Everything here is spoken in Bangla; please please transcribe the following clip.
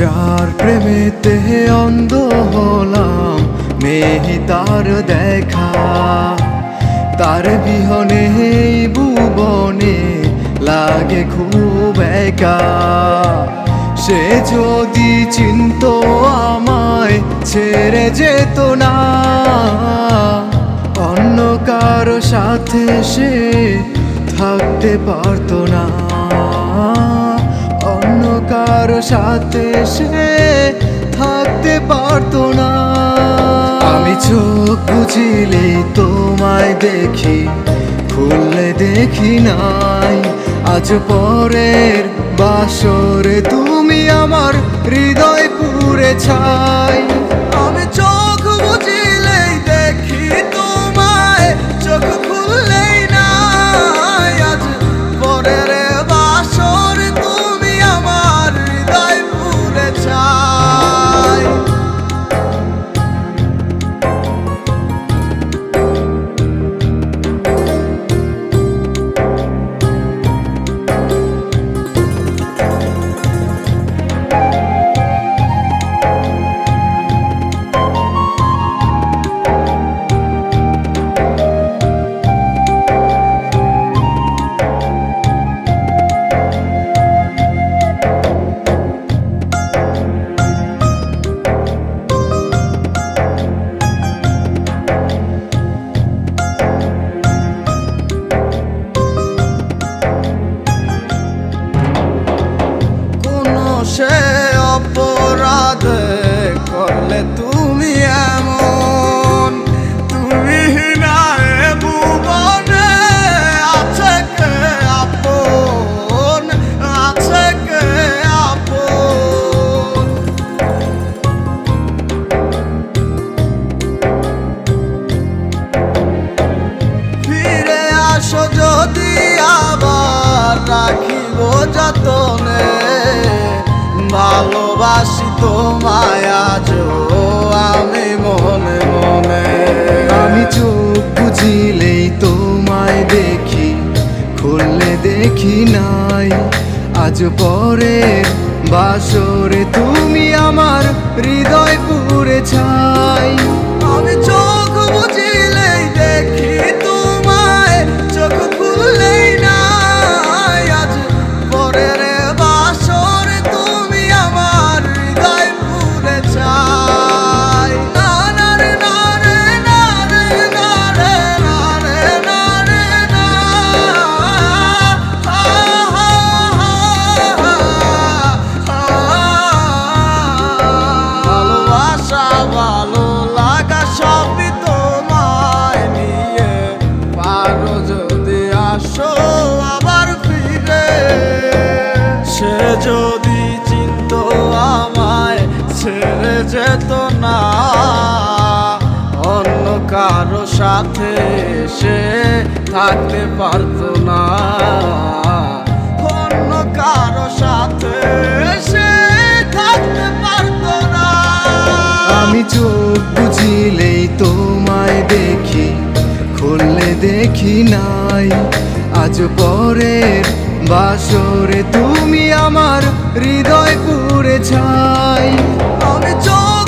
যার প্রেমেতে অন্ধ হলাম নেহি তার দেখা। তার বিহনে ভুবনে লাগে খুব একা। সে যদি চিন্ত আমায়, ছেড়ে যেত না। অন্য কারও সাথে সে থাকতে পারতো না। কারও সাথে সে থাকতে পারতো না। আমি চোখ বুঝিলে, তোমায় দেখি, খুললে দেখি নাই। আজ পরের বাসরে তুমি আমার হৃদয় পুরে ছাই। যতনে ভালোবাসি তোমায় আজও আমি মনে মনে। আমি চোখ বুঝিলেই তোমায় দেখি, খুললে দেখি নাই। আজ পরে বাসরে তুমি আমার হৃদয় পুরে ছাই। ছেড়ে যেত না। অন্য কারও সাথে সে থাকতে পারতো না। অন্য কারও সাথে সে থাকতে পারতো না। আমি চোখ বুঝিলেই তোমায় দেখি, খুললে দেখি নাই। আজ পরের বাসরে তুমি আমার হৃদয় পুরে ছাই। আমি চল